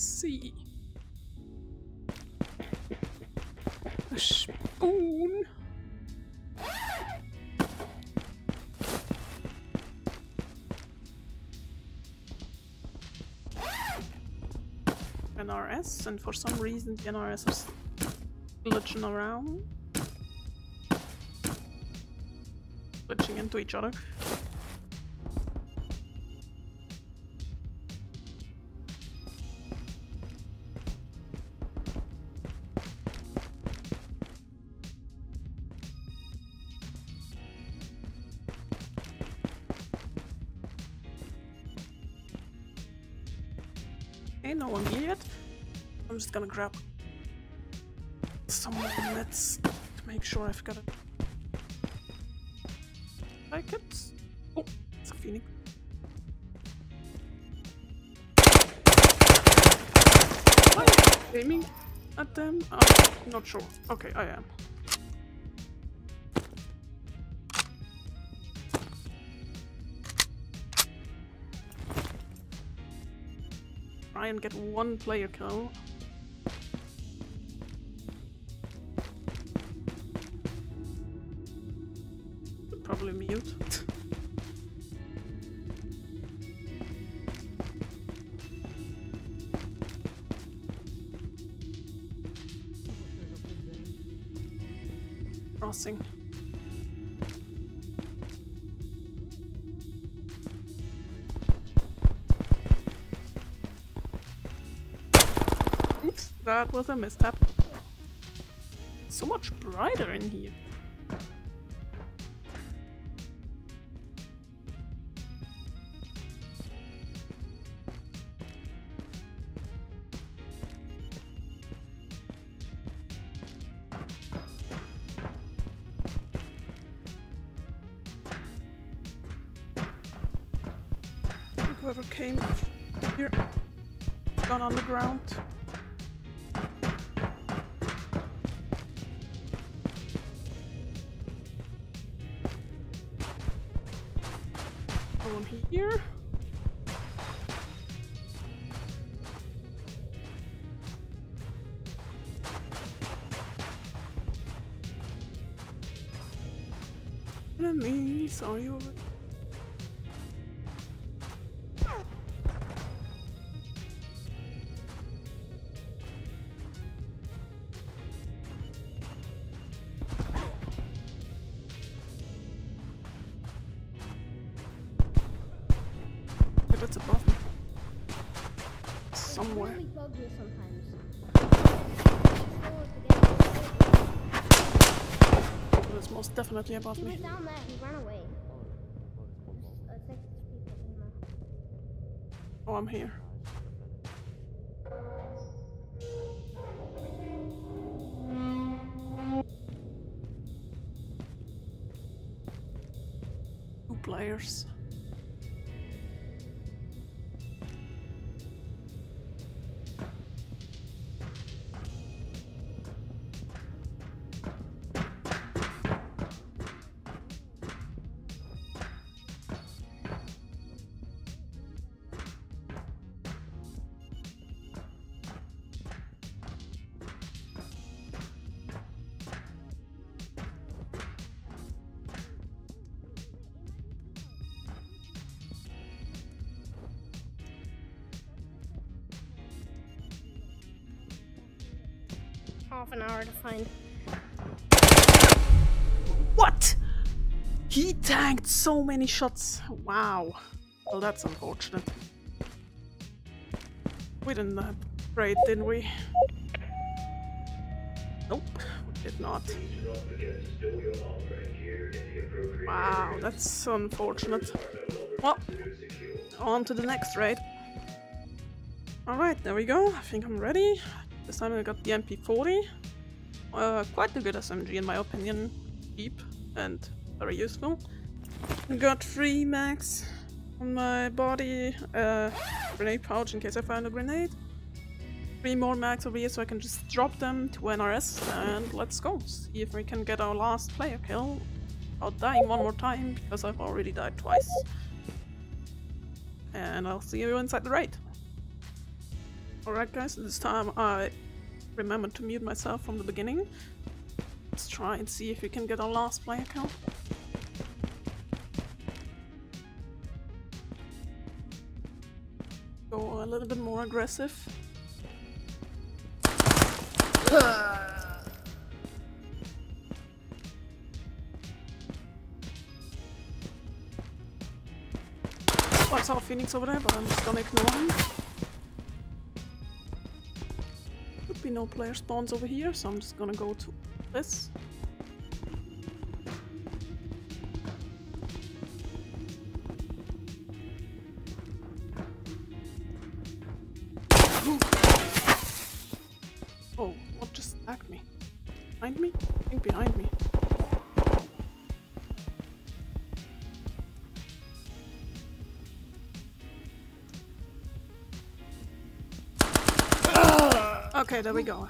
see. A spoon. NRS, and for some reason the NRS is glitching around. Glitching into each other. Just gonna grab some to make sure I've got it. Like it. Oh, it's a phoenix. Am I aiming at them? Uh, not sure. Okay, I am. Try and get one player kill. That was a mishap. So much brighter in here. Whoever came here, gone on the ground. Enemies, are you? It's most definitely above He was me. down there. He ran away. Uh, six people in there. Oh, I'm here. Two players. An hour to find. What? He tanked so many shots. Wow. Well, that's unfortunate. We didn't trade, didn't we? Nope, we did not. Wow, that's unfortunate. Well, on to the next raid. Alright, there we go. I think I'm ready. This time I got the MP40. Uh, quite a good SMG in my opinion. Cheap and very useful. Got three mags on my body, a grenade pouch in case I find a grenade. Three more mags over here so I can just drop them to NRS and let's go. See if we can get our last player kill without dying one more time because I've already died twice. And I'll see you inside the raid. Alright guys, this time I remembered to mute myself from the beginning. Let's try and see if we can get our last player count. Go a little bit more aggressive. I saw Phoenix over there, but I'm just gonna ignore him. No player spawns over here, so I'm just gonna go to this. Okay, there we go.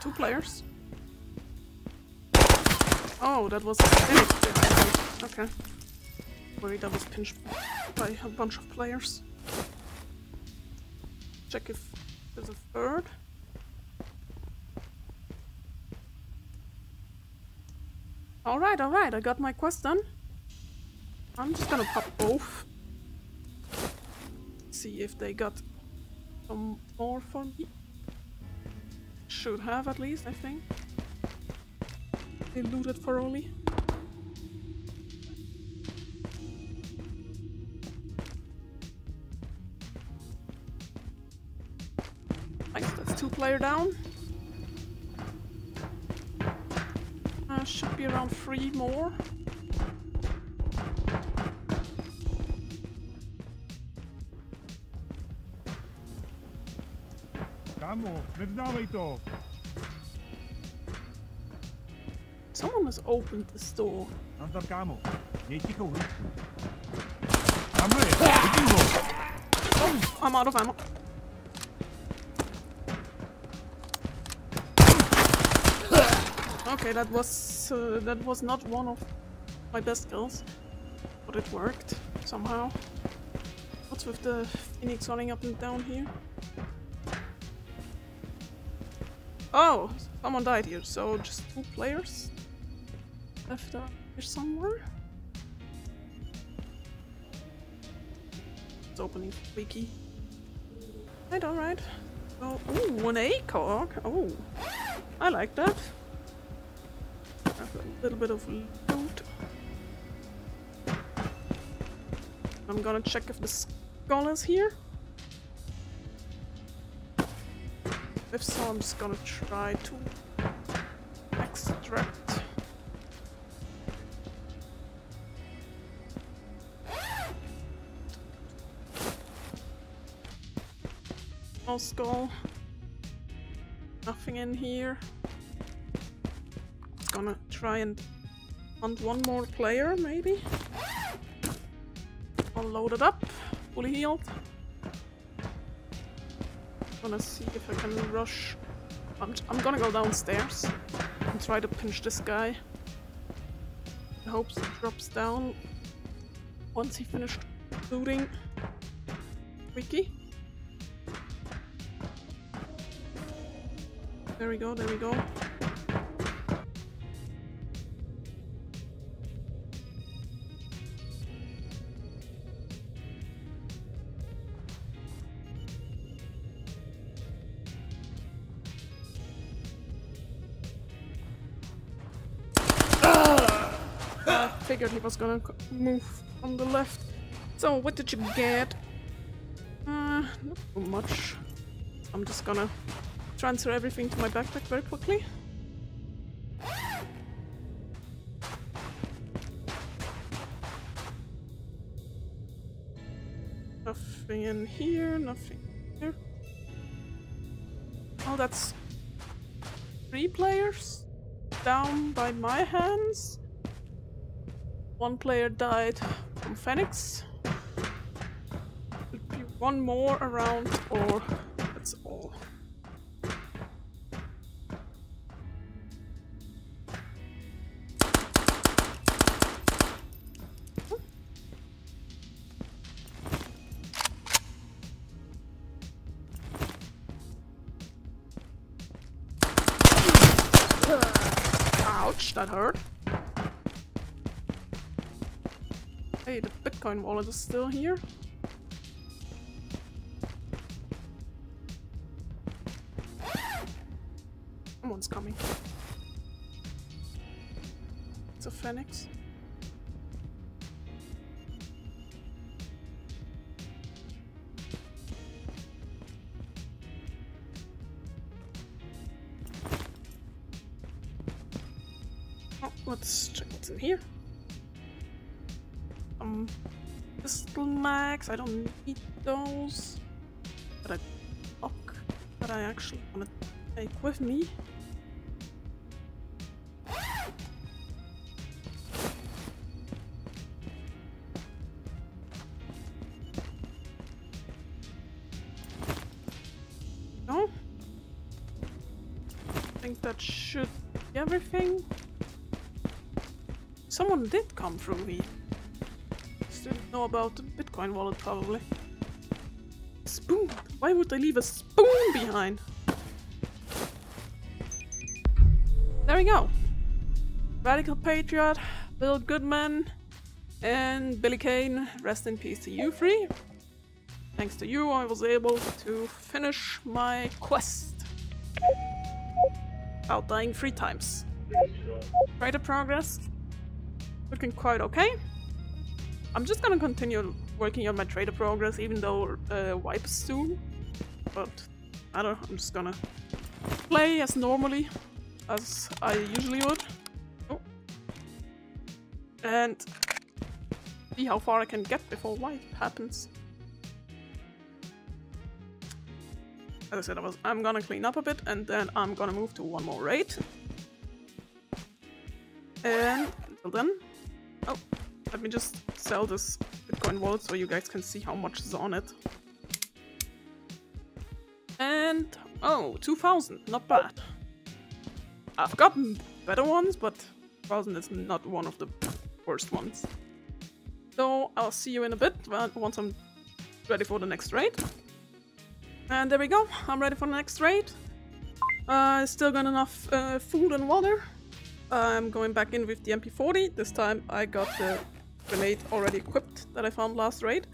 Two players. Oh, that was. Okay. Worried I was pinched by a bunch of players. Check if there's a third. Alright, alright, I got my quest done. I'm just gonna pop both. See if they got some more for me. Should have at least, I think. They looted thoroughly. Nice, that's two player down. Should be around three more. Nevzdávej to! Someone has opened the store. Mám tam kámo. Měj tichou hlídku. Tamhle je! I'm out of ammo. Okay, that was uh, that was not one of my best kills, but it worked somehow. What's with the phoenix running up and down here? Oh, someone died here, so just two players left uh, here somewhere. It's opening wiki. Right, alright. Oh, ooh, an ACOG. Oh, I like that. Little bit of loot. I'm gonna check if the skull is here. If so, I'm just gonna try to extract. No skull. Nothing in here. Gonna try and hunt one more player, maybe? All loaded up, fully healed. Gonna see if I can rush. I'm, I'm gonna go downstairs and try to pinch this guy. I hope he drops down once he finished looting. Wiki. There we go, there we go. Figured he was gonna move on the left. So, what did you get? Uh, not too much. I'm just gonna transfer everything to my backpack very quickly. Nothing in here, nothing here. Oh, that's three players down by my hands. One player died from Phoenix. There'll be one more around or that's all. Ouch, that hurt. Hey, the Bitcoin wallet is still here. Someone's coming. It's a phoenix. I don't need those. But I lock that I actually want to take with me. No? I think that should be everything. Someone did come through here. Didn't know about the Bitcoin wallet, probably. Spoon! Why would they leave a spoon behind? There we go. Radical Patriot, Bill Goodman, and Billy Kane. Rest in peace to you three. Thanks to you, I was able to finish my quest. Without dying three times. Trader progress. Looking quite okay. I'm just gonna continue working on my trader progress even though uh, wipe soon. But I don't know, I'm just gonna play as normally as I usually would. Oh. And see how far I can get before wipe happens. As I said, I was, I'm gonna clean up a bit and then I'm gonna move to one more raid. And until then, oh, let me just sell this Bitcoin wallet so you guys can see how much is on it. And, oh, 2000, not bad. I've gotten better ones, but 2000 is not one of the worst ones. So I'll see you in a bit once I'm ready for the next raid. And there we go, I'm ready for the next raid. I uh, still got enough uh, food and water. I'm going back in with the MP40. This time I got the grenade already equipped that I found last raid.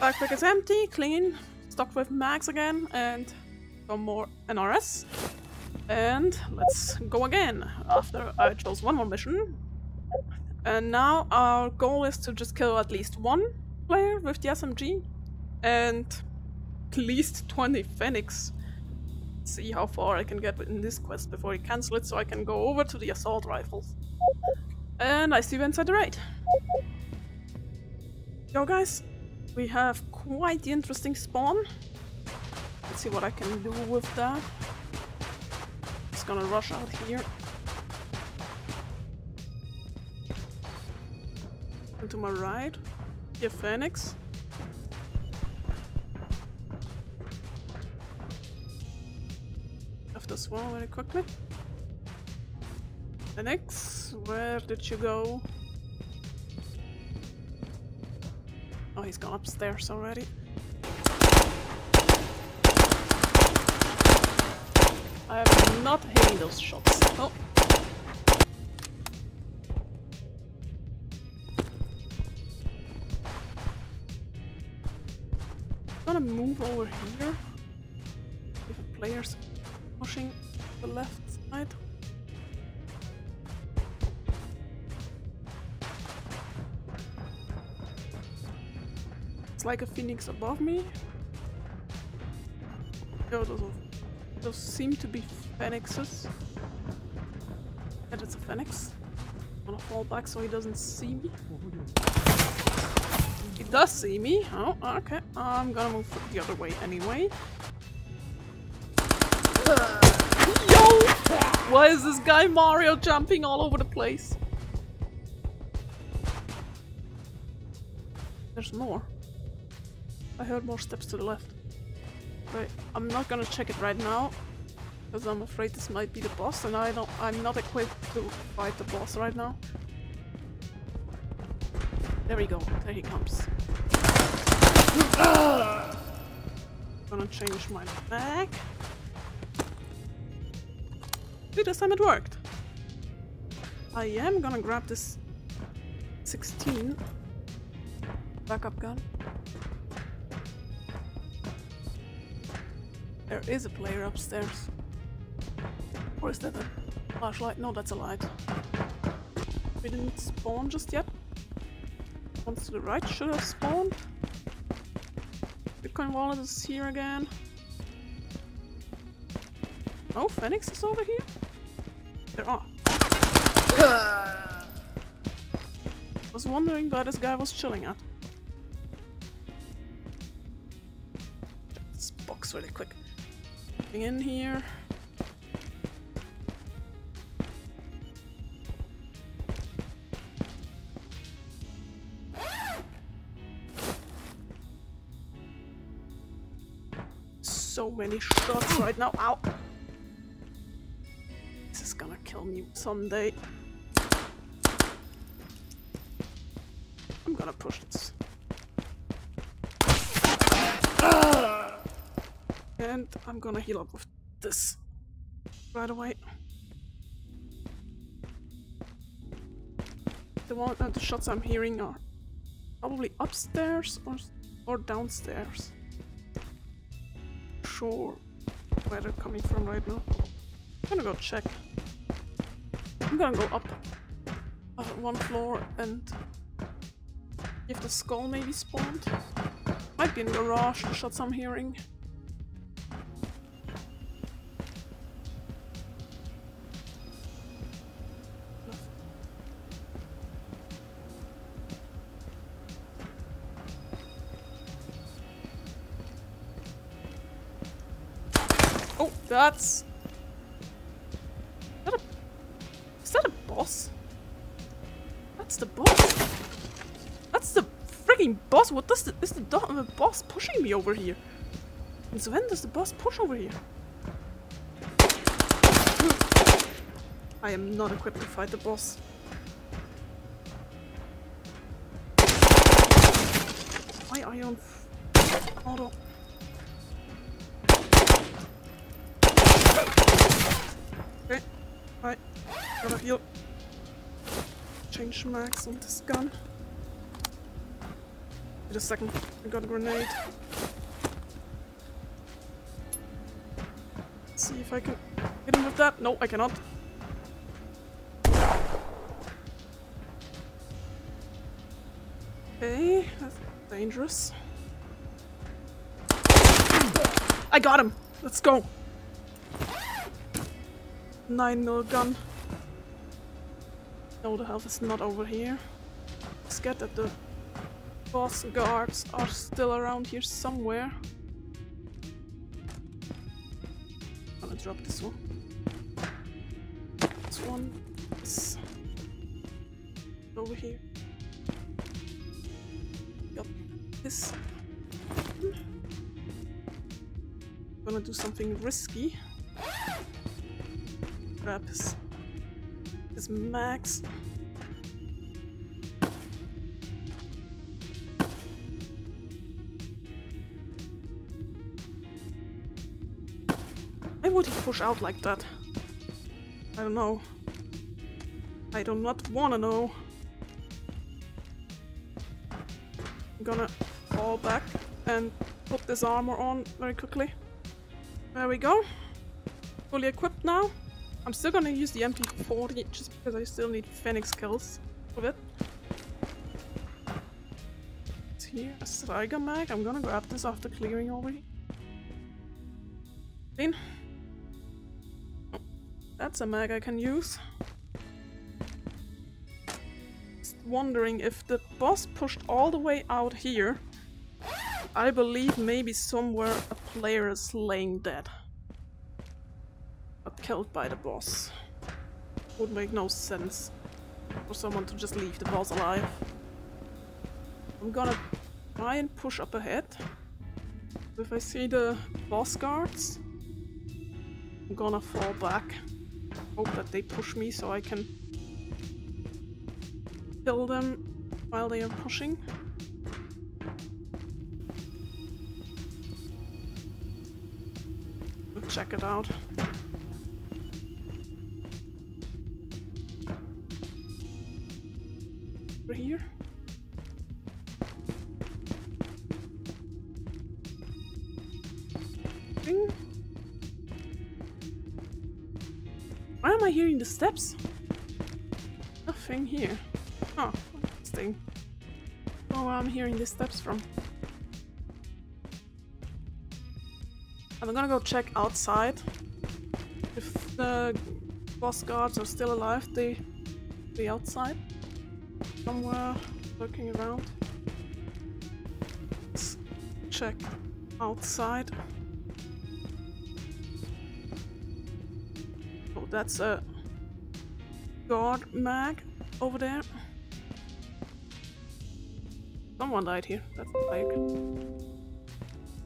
Backpack is empty, clean, stocked with mags again, and some more NRS. And let's go again after I chose one more mission. And now our goal is to just kill at least one player with the SMG and at least 20 Phoenix. See how far I can get in this quest before I cancel it so I can go over to the assault rifles. And I see you inside the raid. Yo guys, we have quite the interesting spawn. Let's see what I can do with that. Just gonna rush out here. And to my right, here Phoenix. Left this one very quickly. Phoenix, where did you go? Oh, he's gone upstairs already. I am not hitting those shots. Oh. I'm gonna move over here. Like a phoenix above me. Oh, those, those seem to be phoenixes. Yeah, that's a phoenix. I'm gonna fall back so he doesn't see me. He does see me. Oh, okay. I'm gonna move the other way anyway. Yo! Why is this guy Mario jumping all over the place? There's more. I heard more steps to the left. Wait, I'm not gonna check it right now. Because I'm afraid this might be the boss and I don't I'm not equipped to fight the boss right now. There we go, there he comes. Gonna change my back. See, this time it worked. I am gonna grab this 16 backup gun. There is a player upstairs. Or is that a flashlight? No, that's a light. We didn't spawn just yet. One to the right should have spawned. Bitcoin wallet is here again. Oh, Phoenix is over here? There are. I was wondering where this guy was chilling at. Getting in here. So many shots right now. Ow! This is gonna kill me someday. I'm gonna push this. And I'm gonna heal up with this right away. The one uh, the shots I'm hearing are probably upstairs or or downstairs. Sure where they're coming from right now. I'm gonna go check. I'm gonna go up uh, one floor and if the skull maybe spawned. Might be in the garage, the shots I'm hearing. That's... Is that a... Is that a boss? That's the boss. That's the freaking boss. What does the... Is the, the boss pushing me over here? Since when does the boss push over here? I am not equipped to fight the boss. Why are you on... Heal. Change max on this gun. Wait a second. I got a grenade. see if I can hit him with that. No, I cannot. Okay, that's dangerous. I got him! Let's go! 9 mil gun. No, the health is not over here. Scared that the boss guards are still around here somewhere. I'm gonna drop this one. This one is over here. Got this. I'm Gonna do something risky. Max. Why would he push out like that? I don't know. I do not wanna know. I'm gonna fall back and put this armor on very quickly. There we go. Fully equipped now. I'm still gonna use the MP40 just because I still need Phoenix kills with it. It's here, a Striker mag. I'm gonna grab this after clearing already. Clean. That's a mag I can use. Just wondering if the boss pushed all the way out here. I believe maybe somewhere a player is laying dead. Killed by the boss. Would make no sense for someone to just leave the boss alive. I'm gonna try and push up ahead. If I see the boss guards, I'm gonna fall back. Hope that they push me so I can kill them while they are pushing. Check it out. Why am I hearing the steps? Nothing here. Oh, interesting. Oh, I'm hearing the steps from. I'm gonna go check outside. If the boss guards are still alive, they be outside. Somewhere looking around. Let's check outside. That's a guard mag over there. Someone died here. That's like.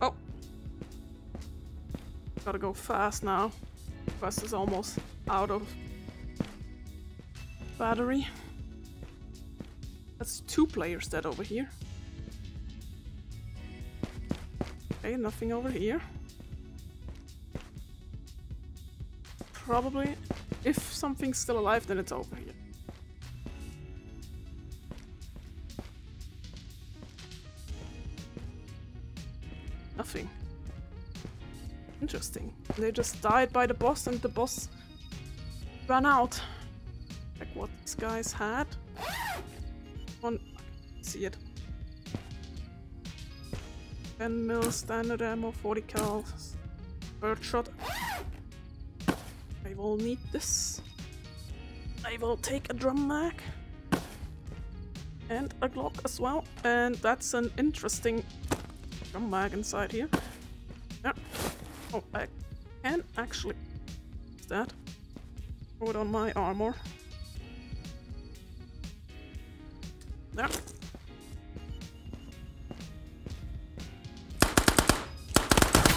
Oh. Gotta go fast now. Quest is almost out of battery. That's two players dead over here. Okay, nothing over here. Probably, if something's still alive, then it's over here. Nothing. Interesting. They just died by the boss and the boss ran out. Like what these guys had. One see it. 10 mil standard ammo, 40 cal, birdshot. Will need this. I will take a drum mag. And a Glock as well. And that's an interesting drum mag inside here. Yeah. Oh, I can actually use that. Throw it on my armor. There.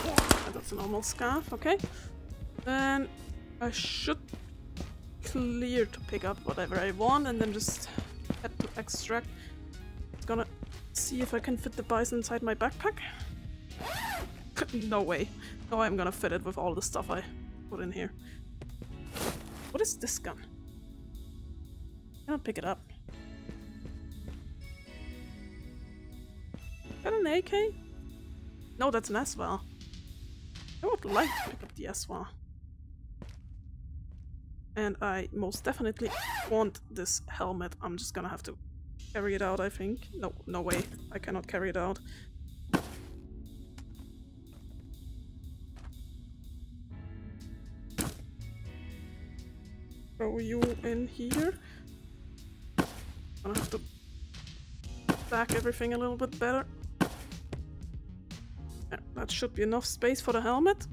Oh, that's a normal scarf, okay. Then I should clear to pick up whatever I want and then just head to extract. Gonna see if I can fit the bison inside my backpack. no way. No, I'm gonna fit it with all the stuff I put in here. What is this gun? Can I pick it up? Is that an AK? No, that's an SVAL. I would like to pick up the SVAL. And I most definitely want this helmet. I'm just gonna have to carry it out, I think. No, no way. I cannot carry it out. Throw you in here. Gonna have to back everything a little bit better. That should be enough space for the helmet.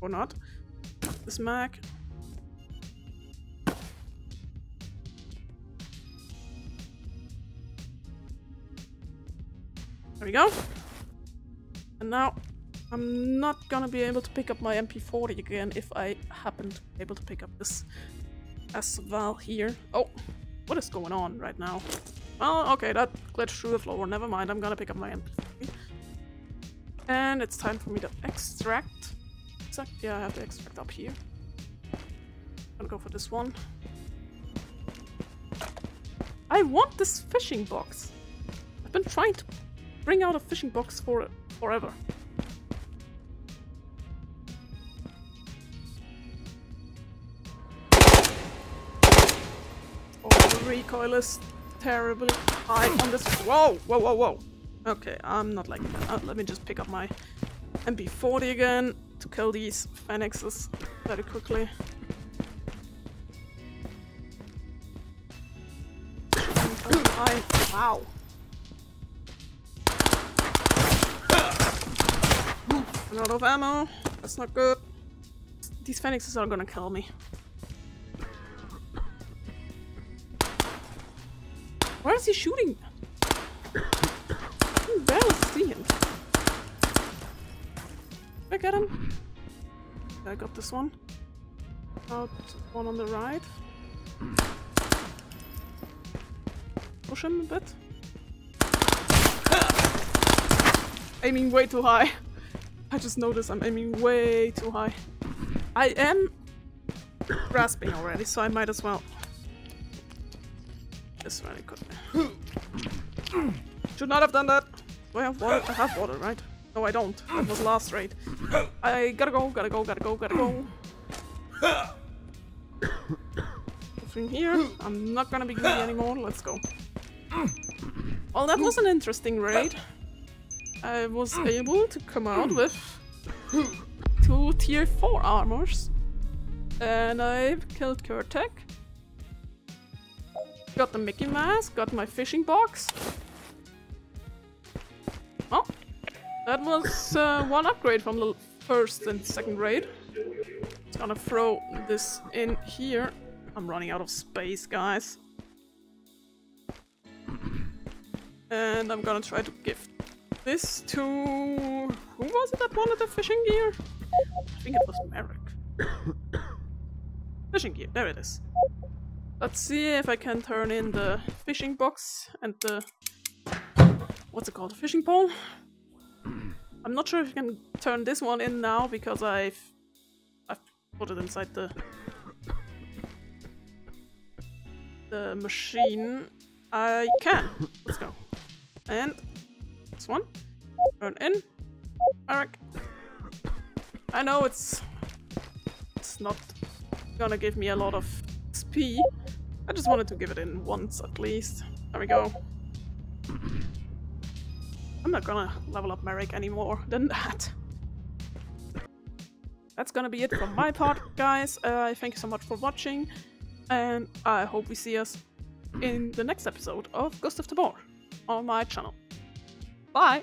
Or not. This mag. There we go. And now I'm not gonna be able to pick up my MP40 again if I happen to be able to pick up this as well here. Oh, what is going on right now? Well, okay, that glitched through the floor. Never mind, I'm gonna pick up my MP40. And it's time for me to extract. Yeah, I have to extract up here. Gonna go for this one. I want this fishing box. I've been trying to bring out a fishing box for forever. Oh, the recoil is terribly high on this. Whoa, whoa, whoa, whoa. Okay, I'm not liking that. Uh, let me just pick up my MP40 again to kill these phoenixes very quickly. I, wow. I'm out of ammo. That's not good. These phoenixes are gonna kill me. Where is he shooting? I can barely see him. Did I get him? I got this one. Out one on the right. Push him a bit. Aiming way too high. I just noticed I'm aiming way too high. I am grasping already, so I might as well this really quickly. Should not have done that. Do I have water? I have water, right? No, I don't. That was last raid. I gotta go, gotta go, gotta go, gotta go. Nothing here. I'm not gonna be greedy anymore. Let's go. Well, that was an interesting raid. I was able to come out with two tier 4 armors. And I've killed Kurtek. Got the Mickey mask, got my fishing box. That was uh, one upgrade from the first and second raid. Just gonna throw this in here. I'm running out of space, guys. And I'm gonna try to give this to... Who was it that wanted the fishing gear? I think it was Merrick. fishing gear, there it is. Let's see if I can turn in the fishing box and the... What's it called? The fishing pole? I'm not sure if I can turn this one in now because I've... I've put it inside the... The machine. I can. Let's go. And this one. Turn in. Eric. I know it's it's not gonna give me a lot of XP. I just wanted to give it in once at least. There we go. I'm not gonna level up Merrick any more than that. That's gonna be it from my part, guys. Uh, thank you so much for watching, and I hope we see us in the next episode of Ghost of Tabor on my channel. Bye!